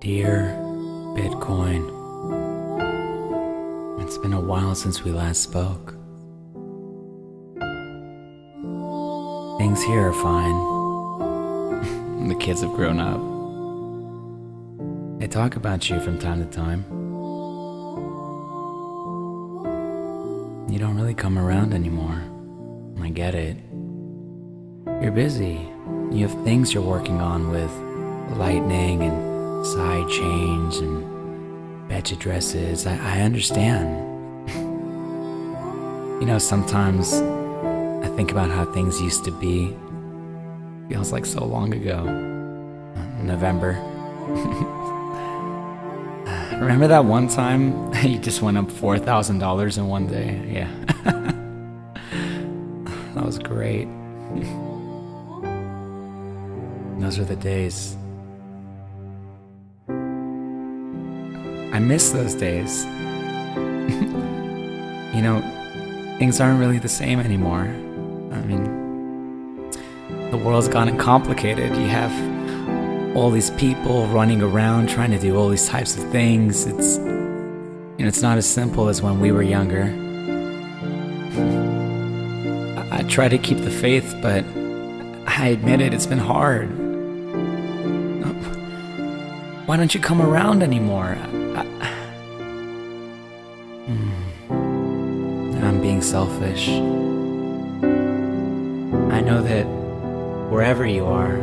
Dear Bitcoin, it's been a while since we last spoke. Things here are fine. the kids have grown up. They talk about you from time to time. You don't really come around anymore. I get it. You're busy. You have things you're working on with lightning and side chains and Bech addresses. I, I understand. you know, sometimes I think about how things used to be. Feels like so long ago. Uh, November. Remember that one time you just went up $4,000 in one day? Yeah. that was great. Those are the days. I miss those days. you know, things aren't really the same anymore. I mean, the world's gotten complicated. You have all these people running around trying to do all these types of things. It's you know, it's not as simple as when we were younger. I, I try to keep the faith, but I admit it, it's been hard. Why don't you come around anymore? I, hmm. am being selfish. I know that wherever you are,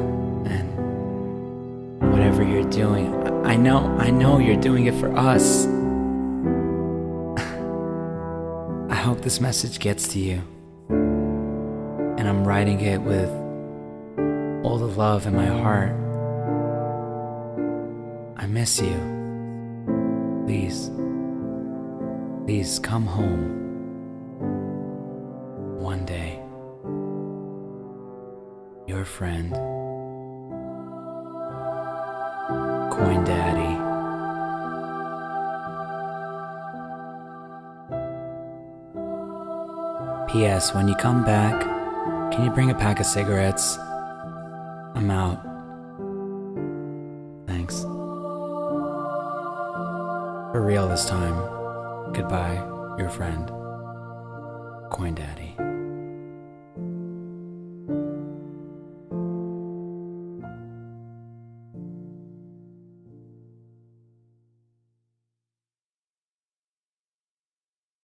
and whatever you're doing. I know, I know you're doing it for us. I hope this message gets to you. And I'm writing it with all the love in my heart. I miss you. Please, please come home one day. Your friend. Coin Daddy. P.S. When you come back, can you bring a pack of cigarettes? I'm out. Thanks. For real this time. Goodbye, your friend, Coin Daddy.